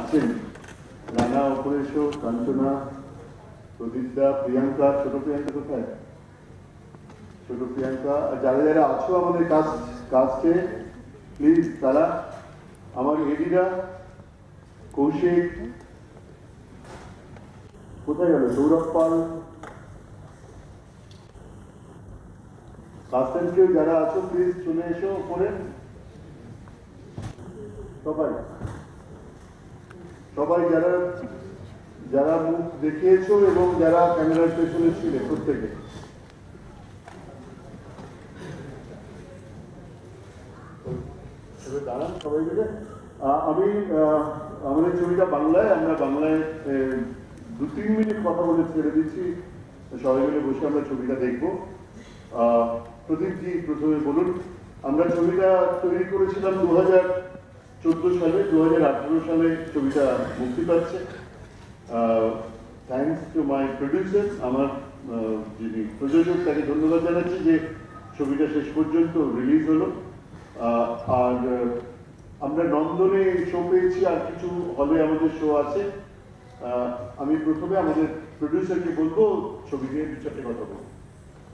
আছেন। রানা অপরেশ, কাঞ্চনা, প্রদীপদা, প্রিয়াঙ্কা, ছোট প্রিয়াঙ্কা কোথায়? ছোট প্রিয়াঙ্কা আর যারা যারা আছো আমাদের কাজ কাজকে প্লিজ তারা, আমার এডিরা, কৌশিক, কোথায় গেল? সৌরভ পাল কাস্টমকেও যারা আছো প্লিজ চলে এসো, ওপরে। সবাই। সবাই যারা যারা মুখ দেখিয়েছো এবং যারা ক্যামেরার পেছনে ছিলে প্রত্যেকে। আমি আমাদের ছবিটা বাংলায়, আমরা বাংলায় দু তিন মিনিট কথা বলে ছেড়ে দিচ্ছি। সবাই মিলে বসে আমরা ছবিটা দেখব। প্রদীপজি প্রথমে বলুন, আমরা ছবিটা তৈরি করেছিলাম দু হাজার চোদ্দ সালে দু হাজার আঠেরো সালে ছবিটা মুক্তি পাচ্ছে। থ্যাংকস টু মাই প্রডিউসার আমার যিনি প্রযোজক, তাকে ধন্যবাদ জানাচ্ছি যে ছবিটা শেষ পর্যন্ত রিলিজ হলো। আর আমরা নন্দনে শো পেয়েছি, আর কিছু হলে আমাদের শো আছে। আমি প্রথমে আমাদের প্রডিউসারকে বলব, ছবি নিয়ে দু চারটে কথা বলব।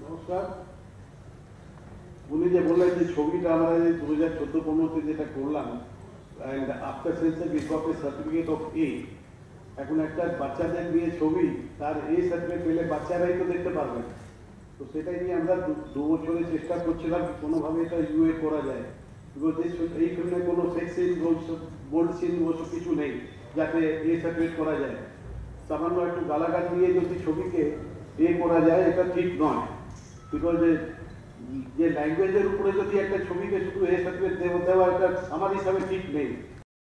নমস্কার। উনি যে বললেন যে ছবিটা আমরা দু হাজার চোদ্দ পনেরোতে যেটা করলাম অ্যান্ড আফটার সেন্সার বিকপের সার্টিফিকেট অফ এ এখন একটা বাচ্চাদের নিয়ে ছবি, তার এ সার্টিফিকেট পেলে বাচ্চারাই তো দেখতে পারবে। তো সেটাই নিয়ে আমরা দু- বছরের চেষ্টা করছিলাম কোনোভাবে এটা ইউএ করা যায়। বিকজ এই ফিল্মে কোনো সেক্স সিন বোল্ড সিন ওসব কিছু নেই, যাতে এ সার্টিফিকেট করা যায়। সামান্য একটু গালাগাল দিয়ে যদি ছবিকে এ করা যায়, এটা ঠিক নয়। বিকজ যে ল্যাঙ্গুয়েজের উপরে যদি একটা ছবিকে শুধু এ সার্টিফিকেট দেওয়া এটা আমার হিসাবে ঠিক নেই।